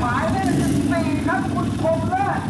หมายเลขสิบสี่ครับคุณคมเลิศ